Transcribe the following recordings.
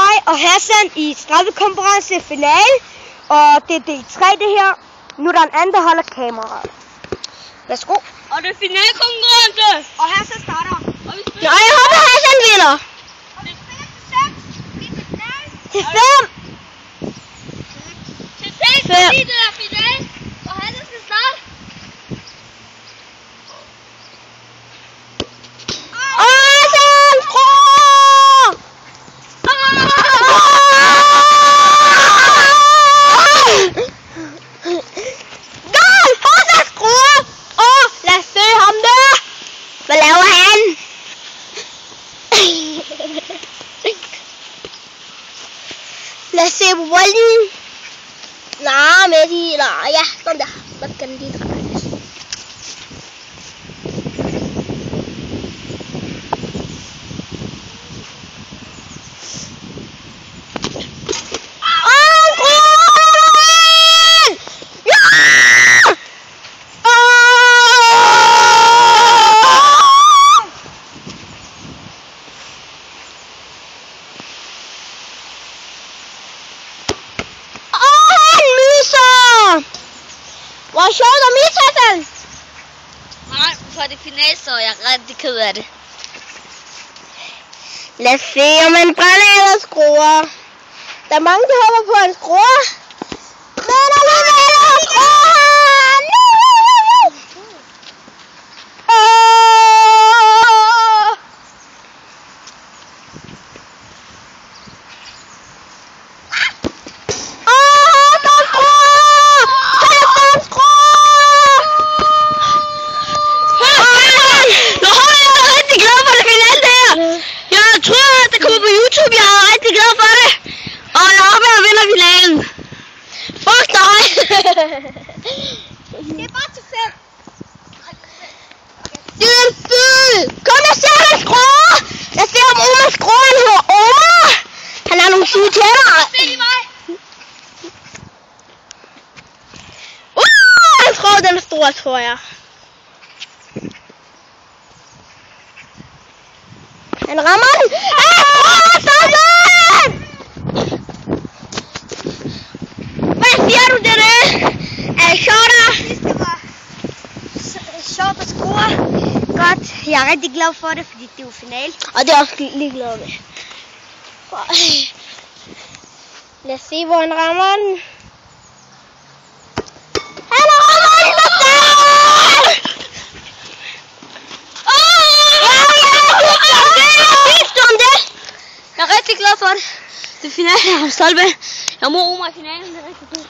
mig og Hassan i straffekonference finale. Og det er del 3 det her. Nu er der en anden, der holder kameraet. Værsgo. Og det er finalkonkurrence. Og Hassan starter. Og vi spiller Nej, jeg håber Hassan vinder. Til 5. til seks, Fem. fordi det er finale. Og han skal starte. Hassan skrue! Goal! Hassan skrue! Åh, lad os se ham der. Hvad laver han? Lad os se på bolden. Nej, med de... Nej, ja, sådan der. Så kan de drejes. Angreb! Ja! Åh! Åh, han myser! Hvor sjovt at myse, Hassan! Nej, for det jeg er rigtig ked af det. Lad os se, om man brænder eller skruer. Der er mange, der håber på, at han skruer. Men alligevel skruer han! Nu! Åh! Åh, han skruer! Han skruer! Nå, jeg er rigtig glad for det finale der. Tror, at det kommer på YouTube. Jeg er rigtig glad for det. Og jeg håber, jeg vinder finalen. Fuck dig! det er bare til fem. Det er fed! Kom, jeg ser dig skrue! Jeg ser om Oma skruer, han hedder Oma! Han har nogle syge tænder. Se mig. Uh, han skruer, den er stor, tror jeg. Han rammer den! Ah, sådan! Hvad siger du det? Er det sjovt. Det var sjovt at score. Godt. Jeg er rigtig glad for det, fordi det er jo final. Og det er også lige glad med. Lad os se, hvor han rammer den. Han rammer den med den! Jeg er rigtig glad for det. Det er finalen, er stolt af. Jeg må Omar i finalen, det er rigtig fedt.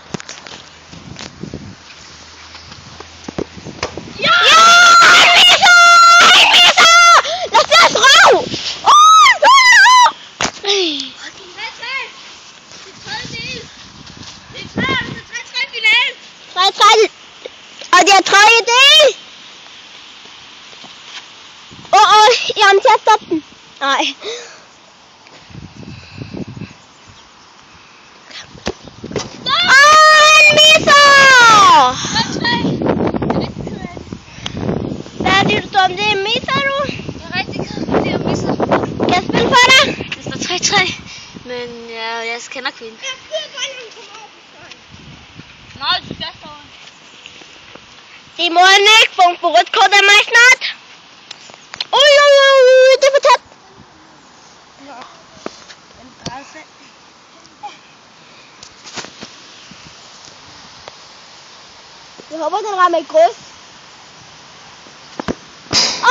Ja! Tre. Og det er tredje del. Åh, åh, jeg er til at stoppe den. Nej. Åh, han misser! Hvad er det, du står om det? Misser du? Kan jeg spille for dig? Det står 3-3, men jeg, jeg skal nok vinde. Nej, du skal stå. Det må han ikke, for hun får rødt kort af mig snart. Oj, oj, oj, det er for tæt. Jeg håber, den rammer i kryds.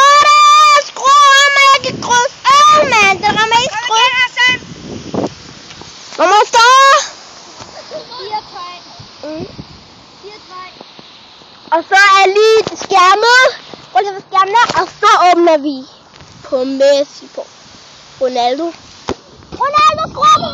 Åh, der er skrå, rammer ikke i kryds. Åh, mand, den rammer ikke i kryds. Hvor må jeg stå? Mm. Og så er lige skærmet. Prøv lige at skærmen her. Og så åbner vi på Messi på Ronaldo. Ronaldo skruer på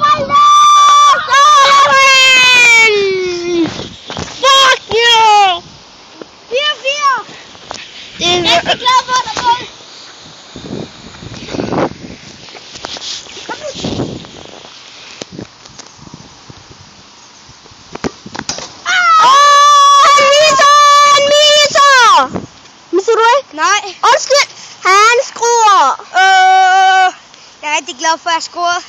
rigtig glad for, at jeg scorede.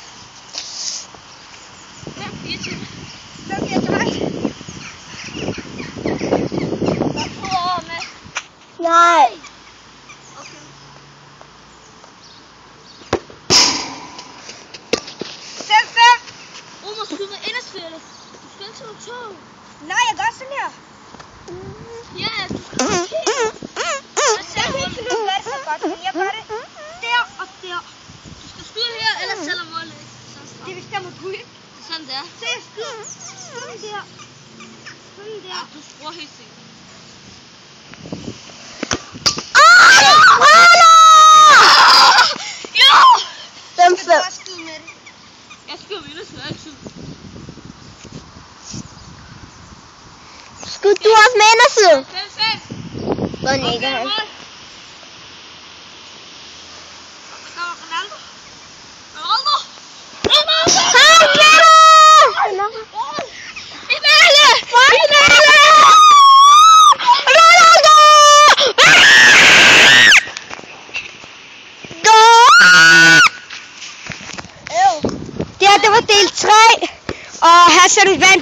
Nej. Okay. Fem, fem. Omar, skyder med inderstøtte. Du skal ikke slå to. Nej, jeg gør sådan her. Ja, du skal mm, mm, mm, ikke. Og så kan jeg ikke finde ud det så godt, men jeg gør det skyde her, ellers tæller målet ikke. Sådan Det straf. er vist der, hvor du ikke. Det er sådan, det er. Så jeg skyder sådan der. Sådan Ja, der. du skruer helt sikkert. Jo! Dem skal du også skyde med det. Jeg skyder minus altid. Skud du også med indersiden? 5-5. Hvor nikker han? mål. Der kommer Ronaldo. Ronaldo! Ronaldo! Han gætter! Finale! Finale! Ronaldo! Det her,